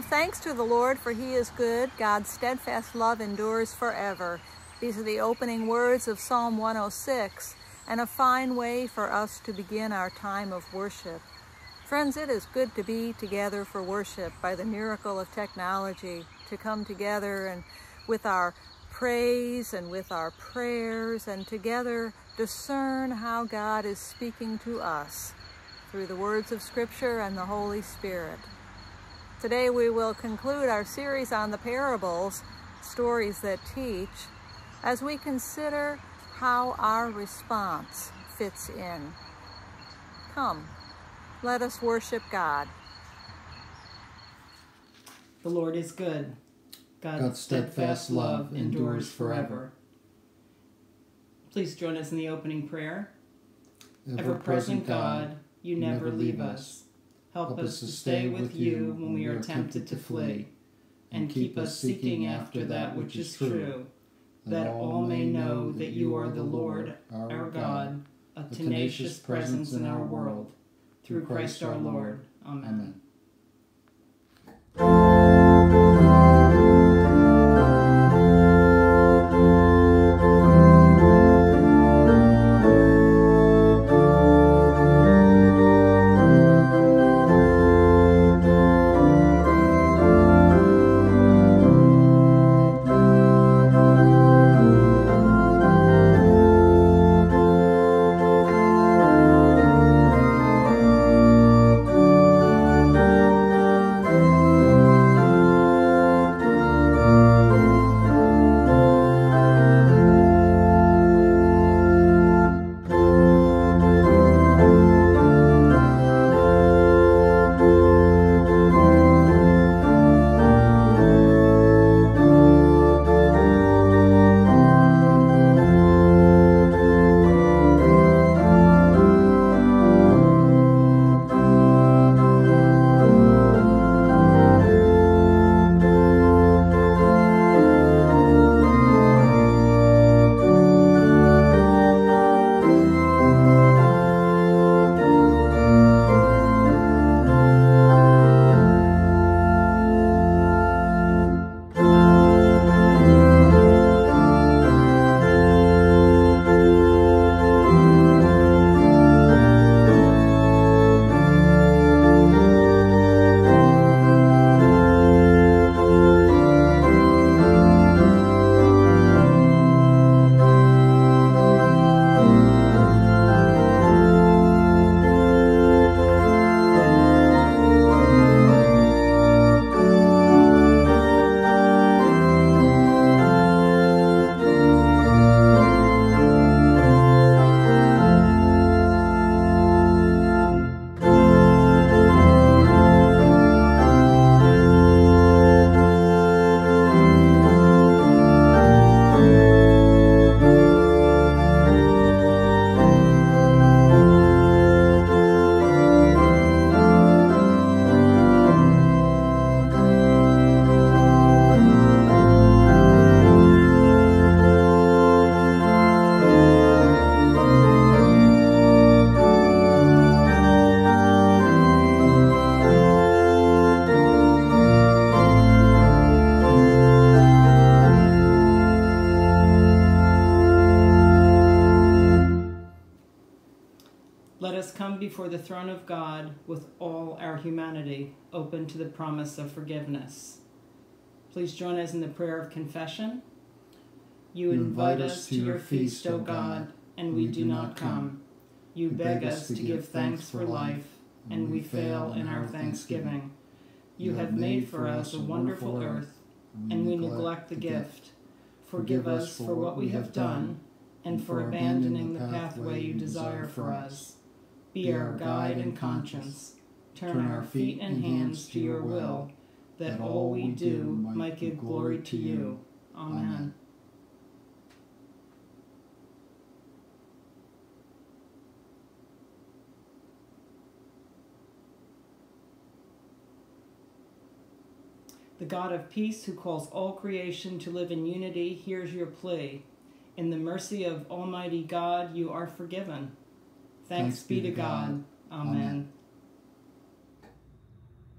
Give thanks to the Lord, for he is good. God's steadfast love endures forever. These are the opening words of Psalm 106, and a fine way for us to begin our time of worship. Friends, it is good to be together for worship by the miracle of technology, to come together and with our praise and with our prayers and together discern how God is speaking to us through the words of Scripture and the Holy Spirit. Today we will conclude our series on the parables, stories that teach, as we consider how our response fits in. Come, let us worship God. The Lord is good. God's, God's steadfast love endures forever. Please join us in the opening prayer. Ever present God, you never leave us. Help us to stay with you when we are tempted to flee, and keep us seeking after that which is true, that all may know that you are the Lord, our God, a tenacious presence in our world. Through Christ our Lord. Amen. Amen. To the promise of forgiveness. Please join us in the prayer of confession. You invite us to your feast, O God, and we do not come. You beg us to give thanks for life, and we fail in our thanksgiving. You have made for us a wonderful earth, and we neglect the gift. Forgive us for what we have done, and for abandoning the pathway you desire for us. Be our guide and conscience. Turn our feet and hands to your will, that all we do might give glory to you. Amen. The God of peace, who calls all creation to live in unity, hears your plea. In the mercy of Almighty God, you are forgiven. Thanks, be to God. God. Amen. Amen.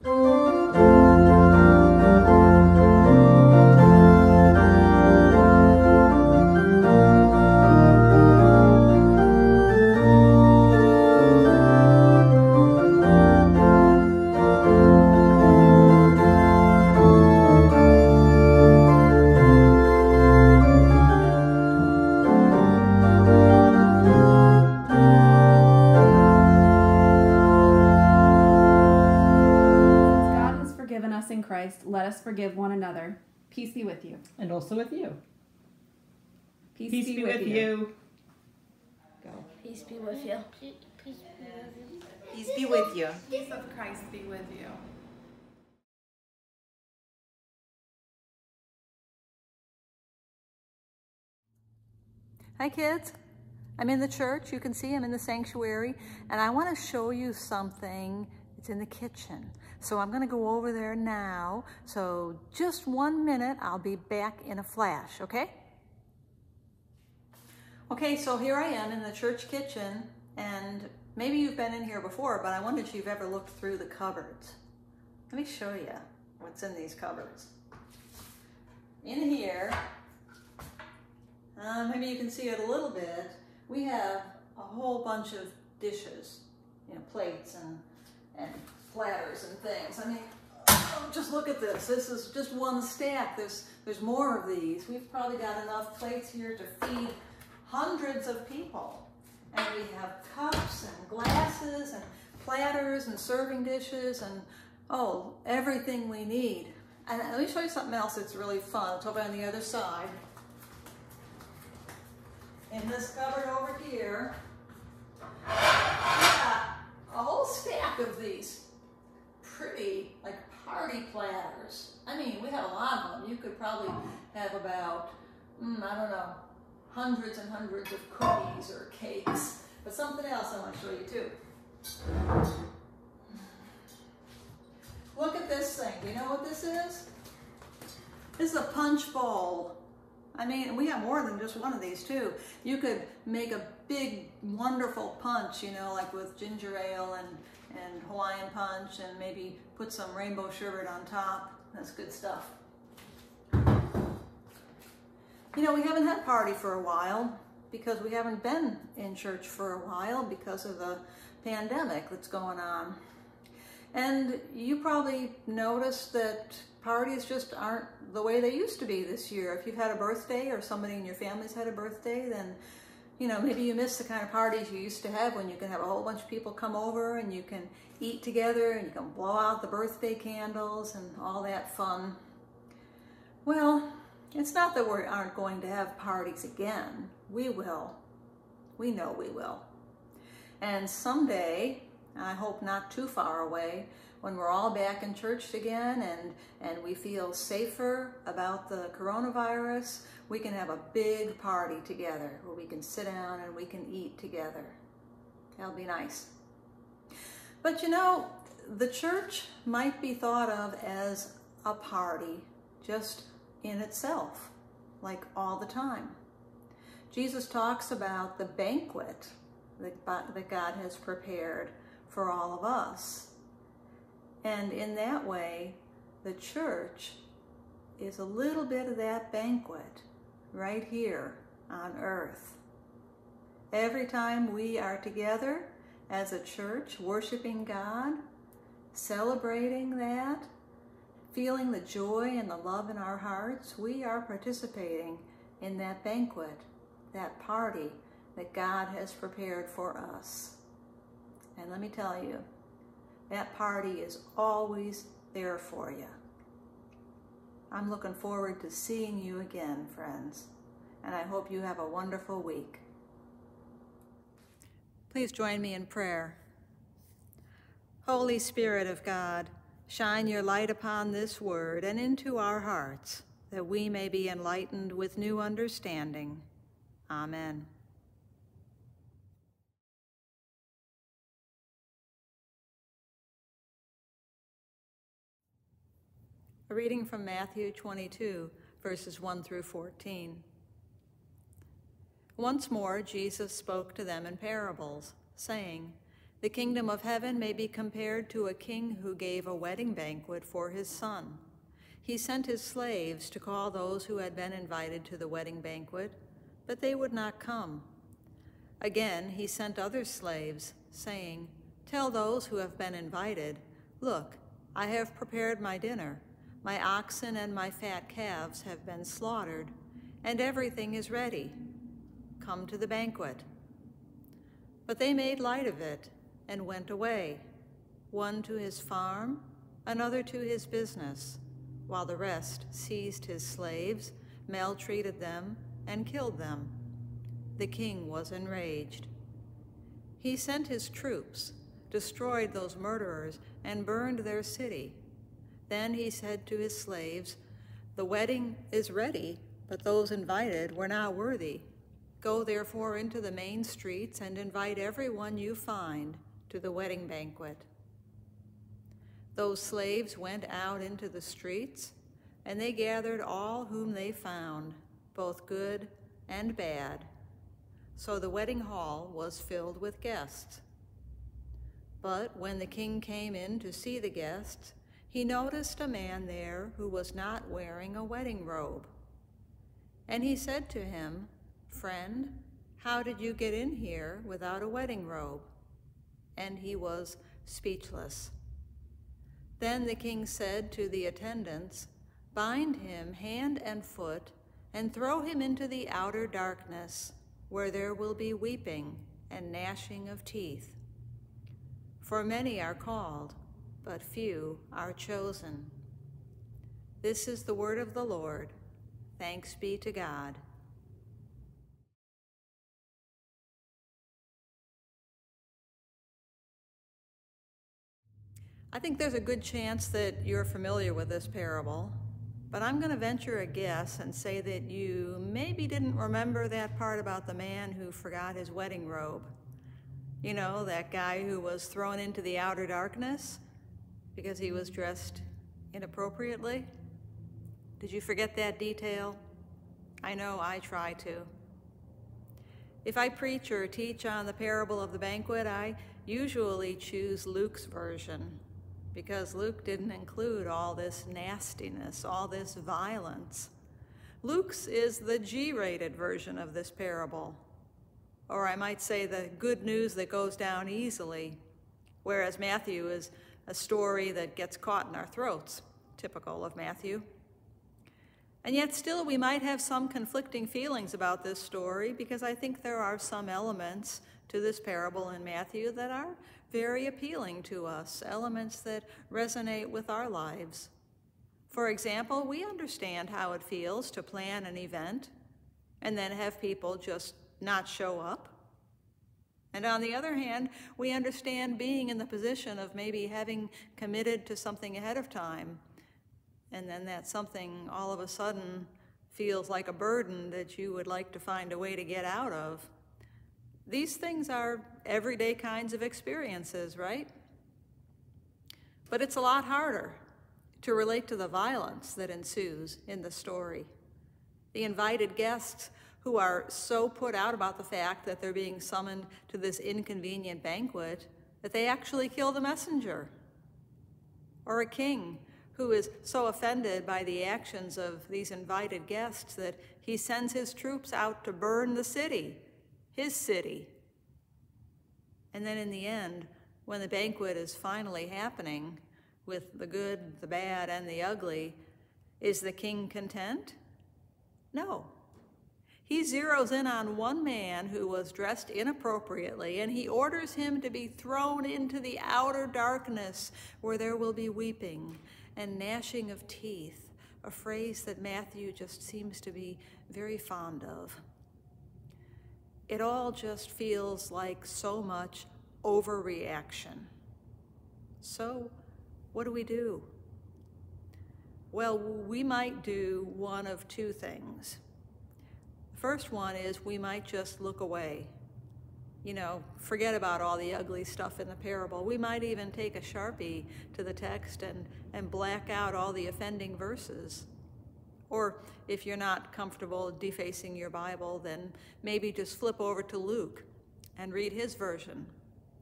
Música also with you. Peace, Peace be with you. Go. Peace be with you. Peace be with you. Peace of Christ be with you. Hi kids. I'm in the church. You can see I'm in the sanctuary and I want to show you something. It's in the kitchen. So I'm going to go over there now. So just one minute. I'll be back in a flash, okay? Okay, so here I am in the church kitchen and maybe you've been in here before, but I wonder if you've ever looked through the cupboards. Let me show you what's in these cupboards. In here, uh, maybe you can see it a little bit. We have a whole bunch of dishes, you know, plates and, and platters and things. I mean, oh, just look at this. This is just one stack. There's, there's more of these. We've probably got enough plates here to feed hundreds of people. And we have cups and glasses and platters and serving dishes and, oh, everything we need. And let me show you something else that's really fun. It's over on the other side in this cupboard over here, a whole stack of these pretty, like party platters. I mean, we have a lot of them. You could probably have about, mm, I don't know, hundreds and hundreds of cookies or cakes. But something else I want to show you too. Look at this thing. Do you know what this is? This is a punch bowl. I mean, we have more than just one of these too. You could make a big, wonderful punch, you know, like with ginger ale and, and Hawaiian punch and maybe put some rainbow sherbet on top. That's good stuff. You know, we haven't had party for a while because we haven't been in church for a while because of the pandemic that's going on. And you probably noticed that parties just aren't the way they used to be this year. If you've had a birthday or somebody in your family's had a birthday, then you know, maybe you miss the kind of parties you used to have when you can have a whole bunch of people come over and you can eat together and you can blow out the birthday candles and all that fun. Well, it's not that we aren't going to have parties again. We will. We know we will. And someday, I hope not too far away, when we're all back in church again and, and we feel safer about the coronavirus, we can have a big party together where we can sit down and we can eat together. That'll be nice. But you know, the church might be thought of as a party just in itself, like all the time. Jesus talks about the banquet that God has prepared for all of us. And in that way, the church is a little bit of that banquet right here on earth. Every time we are together as a church, worshiping God, celebrating that, feeling the joy and the love in our hearts, we are participating in that banquet, that party that God has prepared for us. And let me tell you, that party is always there for you. I'm looking forward to seeing you again, friends, and I hope you have a wonderful week. Please join me in prayer. Holy Spirit of God, shine your light upon this word and into our hearts, that we may be enlightened with new understanding. Amen. A reading from Matthew 22, verses 1 through 14. Once more, Jesus spoke to them in parables, saying, The kingdom of heaven may be compared to a king who gave a wedding banquet for his son. He sent his slaves to call those who had been invited to the wedding banquet, but they would not come. Again, he sent other slaves, saying, Tell those who have been invited, Look, I have prepared my dinner my oxen and my fat calves have been slaughtered, and everything is ready. Come to the banquet. But they made light of it and went away, one to his farm, another to his business, while the rest seized his slaves, maltreated them, and killed them. The king was enraged. He sent his troops, destroyed those murderers, and burned their city. Then he said to his slaves, The wedding is ready, but those invited were not worthy. Go therefore into the main streets and invite everyone you find to the wedding banquet. Those slaves went out into the streets, and they gathered all whom they found, both good and bad. So the wedding hall was filled with guests. But when the king came in to see the guests, he noticed a man there who was not wearing a wedding robe. And he said to him, Friend, how did you get in here without a wedding robe? And he was speechless. Then the king said to the attendants, Bind him hand and foot, and throw him into the outer darkness, where there will be weeping and gnashing of teeth. For many are called, but few are chosen. This is the word of the Lord. Thanks be to God. I think there's a good chance that you're familiar with this parable, but I'm going to venture a guess and say that you maybe didn't remember that part about the man who forgot his wedding robe. You know, that guy who was thrown into the outer darkness because he was dressed inappropriately. Did you forget that detail? I know I try to. If I preach or teach on the parable of the banquet, I usually choose Luke's version because Luke didn't include all this nastiness, all this violence. Luke's is the G rated version of this parable, or I might say the good news that goes down easily, whereas Matthew is a story that gets caught in our throats, typical of Matthew. And yet, still, we might have some conflicting feelings about this story because I think there are some elements to this parable in Matthew that are very appealing to us, elements that resonate with our lives. For example, we understand how it feels to plan an event and then have people just not show up. And on the other hand, we understand being in the position of maybe having committed to something ahead of time and then that something all of a sudden feels like a burden that you would like to find a way to get out of. These things are everyday kinds of experiences, right? But it's a lot harder to relate to the violence that ensues in the story. The invited guests who are so put out about the fact that they're being summoned to this inconvenient banquet that they actually kill the messenger. Or a king who is so offended by the actions of these invited guests that he sends his troops out to burn the city, his city. And then in the end, when the banquet is finally happening with the good, the bad, and the ugly, is the king content? No. He zeroes in on one man who was dressed inappropriately and he orders him to be thrown into the outer darkness where there will be weeping and gnashing of teeth, a phrase that Matthew just seems to be very fond of. It all just feels like so much overreaction. So, what do we do? Well, we might do one of two things. First one is we might just look away you know, forget about all the ugly stuff in the parable. We might even take a Sharpie to the text and, and black out all the offending verses. Or if you're not comfortable defacing your Bible, then maybe just flip over to Luke and read his version.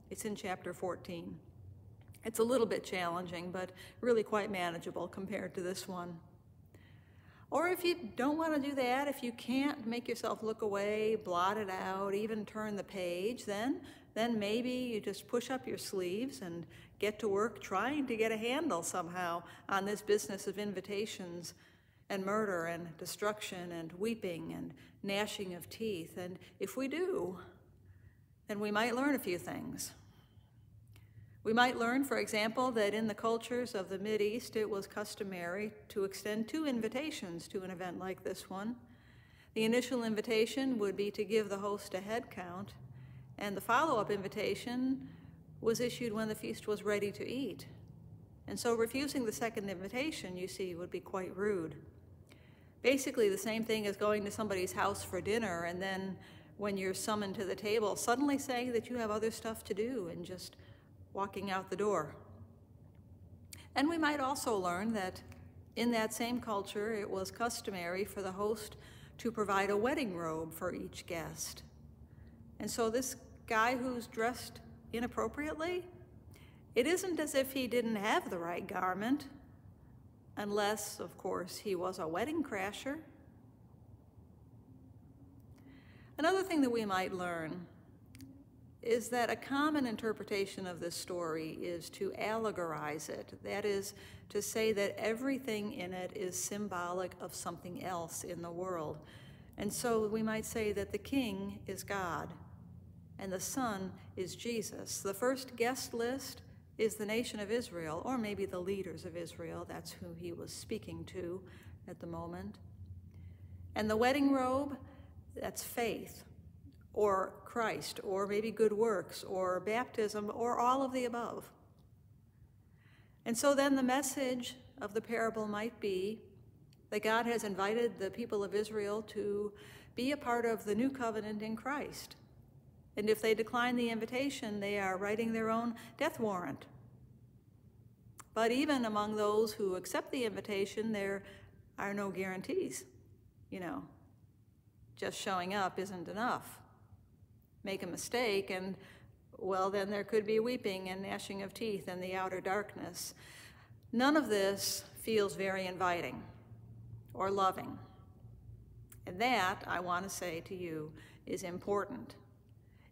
It's in chapter 14. It's a little bit challenging, but really quite manageable compared to this one. Or if you don't want to do that, if you can't make yourself look away, blot it out, even turn the page, then, then maybe you just push up your sleeves and get to work trying to get a handle somehow on this business of invitations and murder and destruction and weeping and gnashing of teeth. And if we do, then we might learn a few things. We might learn, for example, that in the cultures of the East, it was customary to extend two invitations to an event like this one. The initial invitation would be to give the host a head count, and the follow up invitation was issued when the feast was ready to eat. And so refusing the second invitation, you see, would be quite rude. Basically, the same thing as going to somebody's house for dinner and then when you're summoned to the table, suddenly saying that you have other stuff to do and just walking out the door. And we might also learn that in that same culture, it was customary for the host to provide a wedding robe for each guest. And so this guy who's dressed inappropriately, it isn't as if he didn't have the right garment, unless, of course, he was a wedding crasher. Another thing that we might learn is that a common interpretation of this story is to allegorize it. That is, to say that everything in it is symbolic of something else in the world. And so we might say that the king is God and the son is Jesus. The first guest list is the nation of Israel, or maybe the leaders of Israel. That's who he was speaking to at the moment. And the wedding robe, that's faith or Christ, or maybe good works, or baptism, or all of the above. And so then the message of the parable might be that God has invited the people of Israel to be a part of the new covenant in Christ. And if they decline the invitation, they are writing their own death warrant. But even among those who accept the invitation, there are no guarantees. You know, just showing up isn't enough make a mistake, and well, then there could be weeping and gnashing of teeth in the outer darkness. None of this feels very inviting or loving. And that, I want to say to you, is important.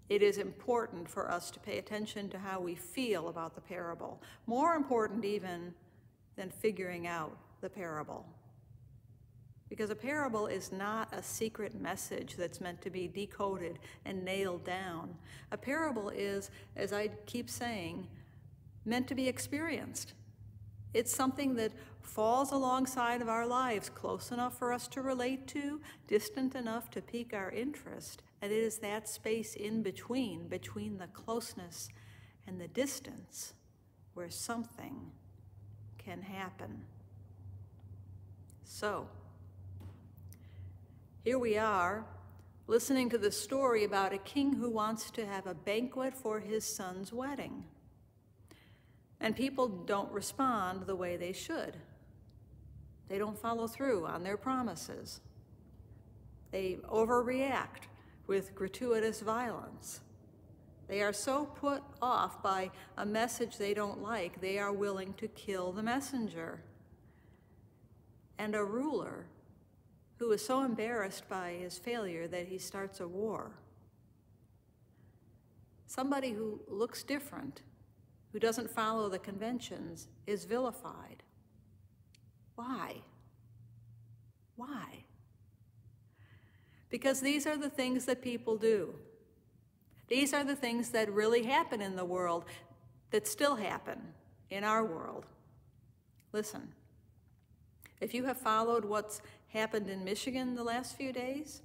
It is important for us to pay attention to how we feel about the parable, more important even than figuring out the parable. Because a parable is not a secret message that's meant to be decoded and nailed down. A parable is, as I keep saying, meant to be experienced. It's something that falls alongside of our lives, close enough for us to relate to, distant enough to pique our interest. And it is that space in between, between the closeness and the distance, where something can happen. So, here we are, listening to the story about a king who wants to have a banquet for his son's wedding. And people don't respond the way they should. They don't follow through on their promises. They overreact with gratuitous violence. They are so put off by a message they don't like, they are willing to kill the messenger. And a ruler who is so embarrassed by his failure that he starts a war. Somebody who looks different, who doesn't follow the conventions, is vilified. Why? Why? Because these are the things that people do. These are the things that really happen in the world, that still happen in our world. Listen, if you have followed what's happened in Michigan the last few days,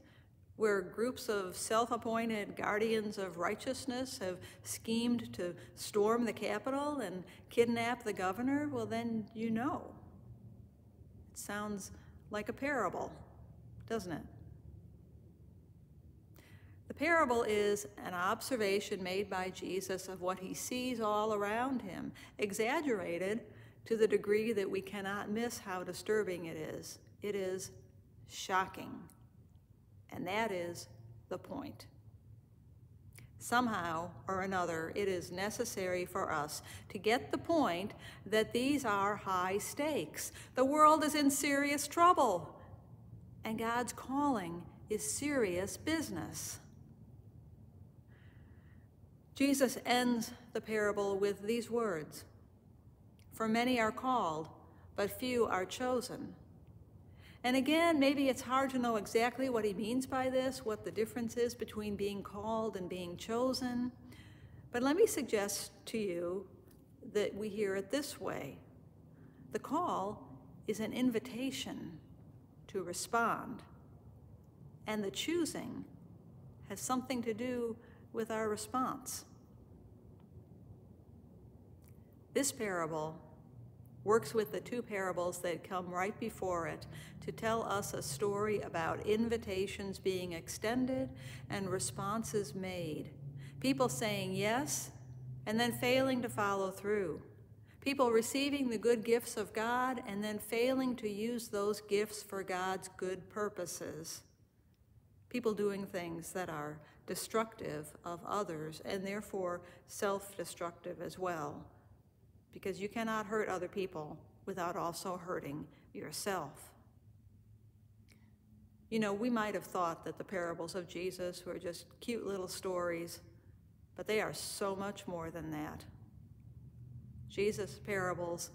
where groups of self appointed guardians of righteousness have schemed to storm the Capitol and kidnap the governor, well, then you know. It sounds like a parable, doesn't it? The parable is an observation made by Jesus of what he sees all around him, exaggerated to the degree that we cannot miss how disturbing it is. It is shocking. And that is the point. Somehow or another, it is necessary for us to get the point that these are high stakes. The world is in serious trouble, and God's calling is serious business. Jesus ends the parable with these words For many are called, but few are chosen. And again, maybe it's hard to know exactly what he means by this, what the difference is between being called and being chosen. But let me suggest to you that we hear it this way the call is an invitation to respond, and the choosing has something to do with our response. This parable works with the two parables that come right before it to tell us a story about invitations being extended and responses made. People saying yes and then failing to follow through. People receiving the good gifts of God and then failing to use those gifts for God's good purposes. People doing things that are destructive of others and therefore self destructive as well because you cannot hurt other people without also hurting yourself. You know, we might have thought that the parables of Jesus were just cute little stories, but they are so much more than that. Jesus' parables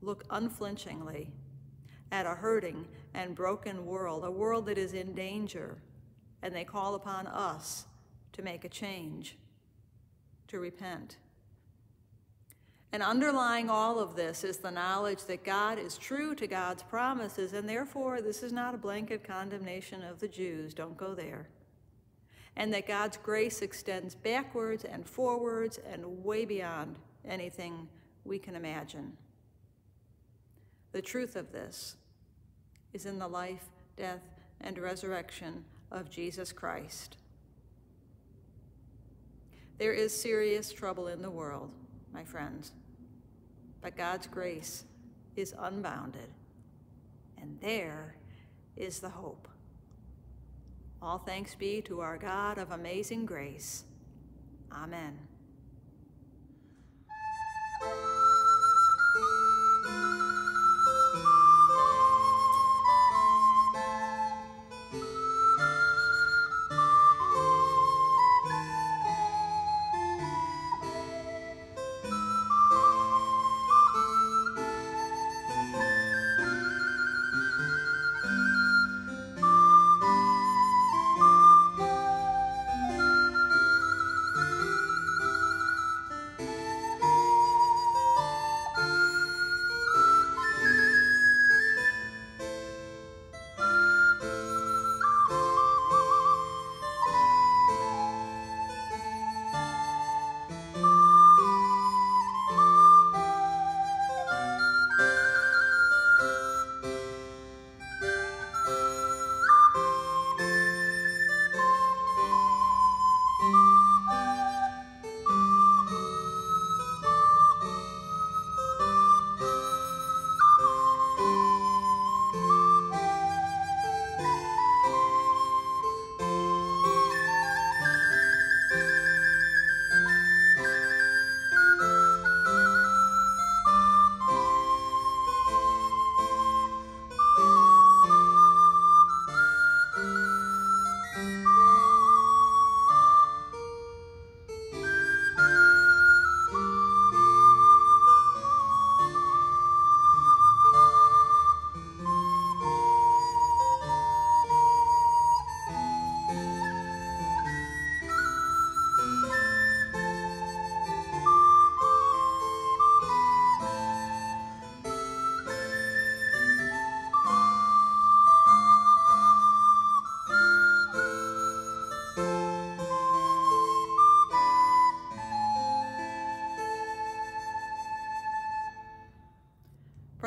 look unflinchingly at a hurting and broken world, a world that is in danger, and they call upon us to make a change, to repent. And underlying all of this is the knowledge that God is true to God's promises, and therefore this is not a blanket condemnation of the Jews. Don't go there. And that God's grace extends backwards and forwards and way beyond anything we can imagine. The truth of this is in the life, death, and resurrection of Jesus Christ. There is serious trouble in the world, my friends but God's grace is unbounded. And there is the hope. All thanks be to our God of amazing grace. Amen.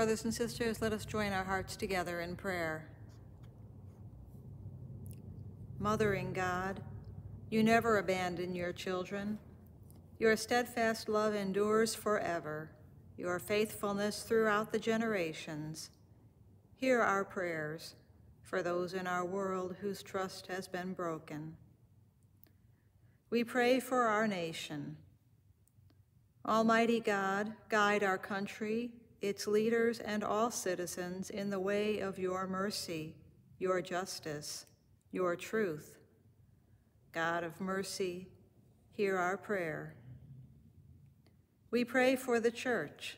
Brothers and sisters, let us join our hearts together in prayer. Mothering God, you never abandon your children. Your steadfast love endures forever, your faithfulness throughout the generations. Hear our prayers for those in our world whose trust has been broken. We pray for our nation. Almighty God, guide our country its leaders and all citizens in the way of your mercy, your justice, your truth. God of mercy, hear our prayer. We pray for the church,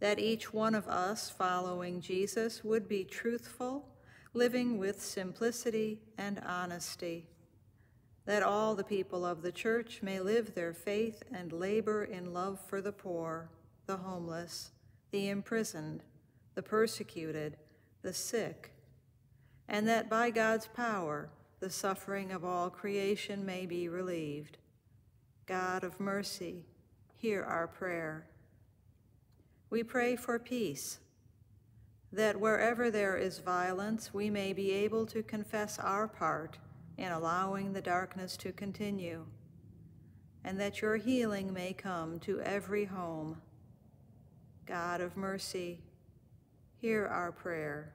that each one of us following Jesus would be truthful, living with simplicity and honesty, that all the people of the church may live their faith and labor in love for the poor, the homeless, the imprisoned, the persecuted, the sick, and that by God's power the suffering of all creation may be relieved. God of mercy, hear our prayer. We pray for peace, that wherever there is violence, we may be able to confess our part in allowing the darkness to continue, and that your healing may come to every home. God of mercy, hear our prayer.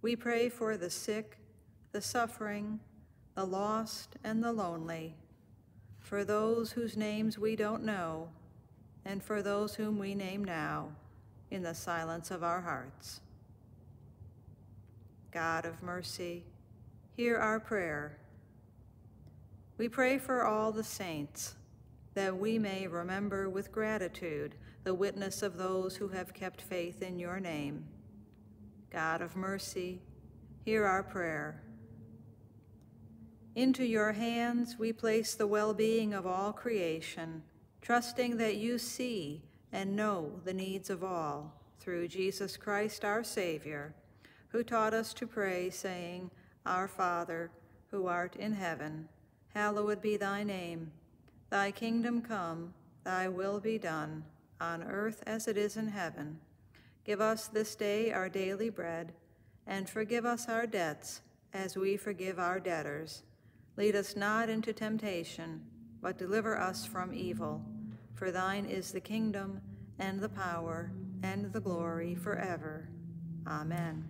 We pray for the sick, the suffering, the lost, and the lonely, for those whose names we don't know, and for those whom we name now in the silence of our hearts. God of mercy, hear our prayer. We pray for all the saints, that we may remember with gratitude the witness of those who have kept faith in your name. God of mercy, hear our prayer. Into your hands we place the well-being of all creation, trusting that you see and know the needs of all through Jesus Christ our Savior, who taught us to pray, saying, Our Father, who art in heaven, hallowed be thy name. Thy kingdom come, thy will be done, on earth as it is in heaven. Give us this day our daily bread, and forgive us our debts as we forgive our debtors. Lead us not into temptation, but deliver us from evil. For thine is the kingdom, and the power, and the glory forever. Amen.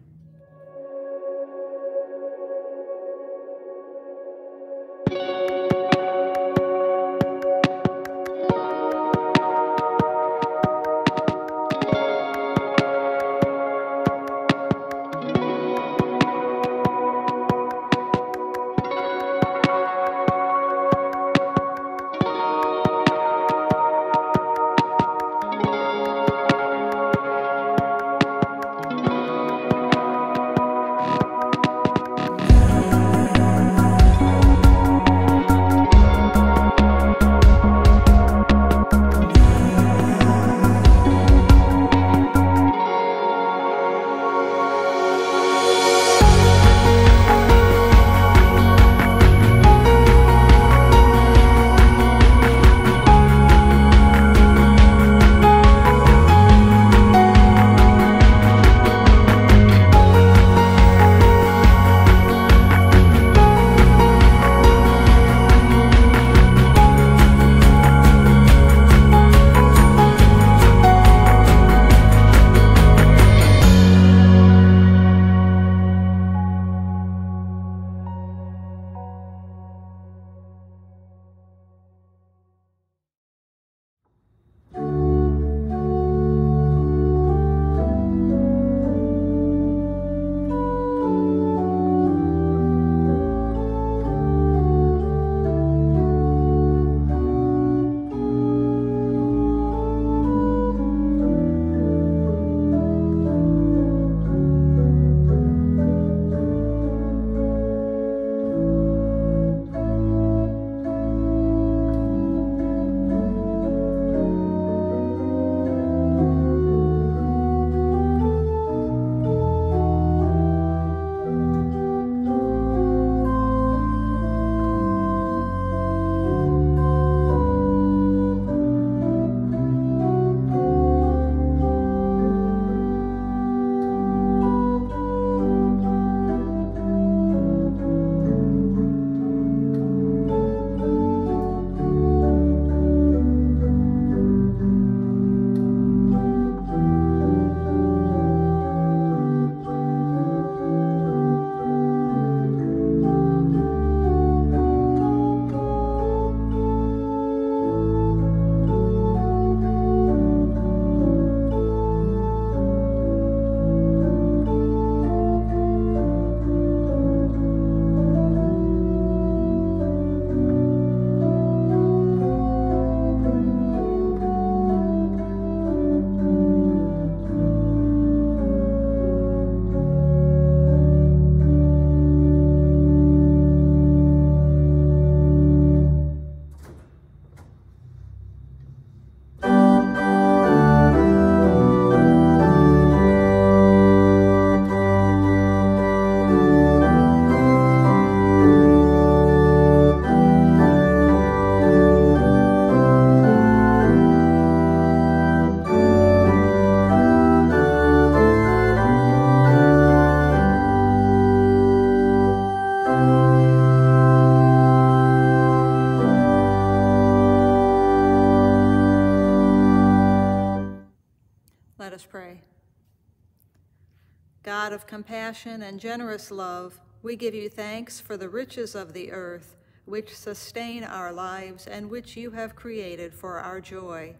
Compassion and generous love, we give you thanks for the riches of the earth, which sustain our lives and which you have created for our joy.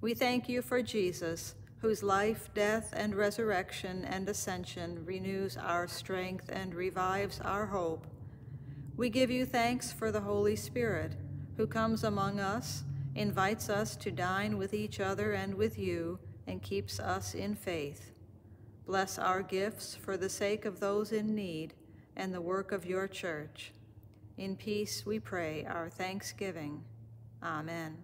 We thank you for Jesus, whose life, death, and resurrection and ascension renews our strength and revives our hope. We give you thanks for the Holy Spirit, who comes among us, invites us to dine with each other and with you, and keeps us in faith. Bless our gifts for the sake of those in need and the work of your church. In peace we pray our thanksgiving. Amen.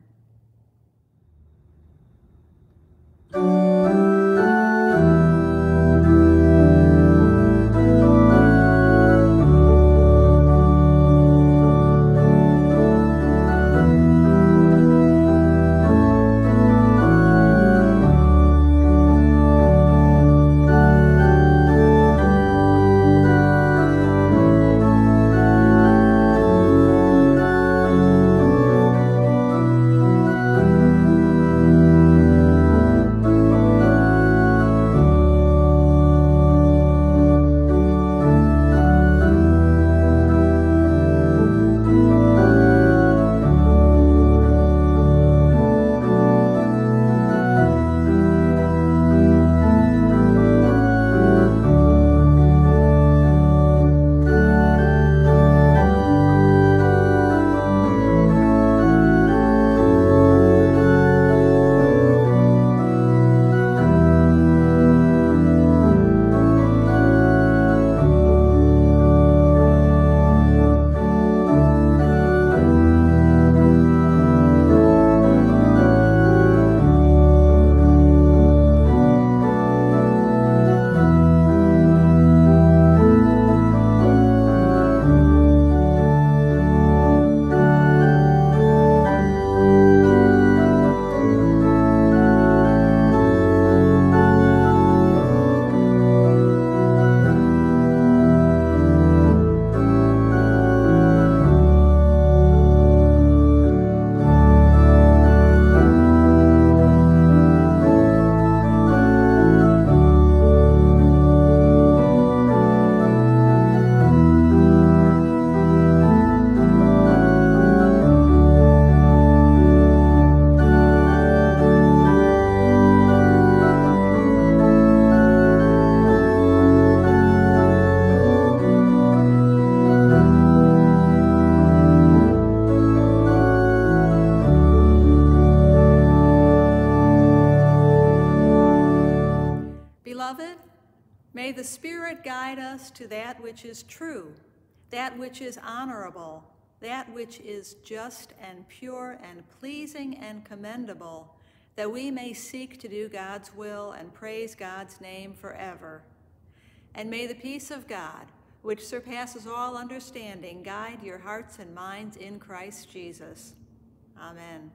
Which is true, that which is honorable, that which is just and pure and pleasing and commendable, that we may seek to do God's will and praise God's name forever. And may the peace of God, which surpasses all understanding, guide your hearts and minds in Christ Jesus. Amen.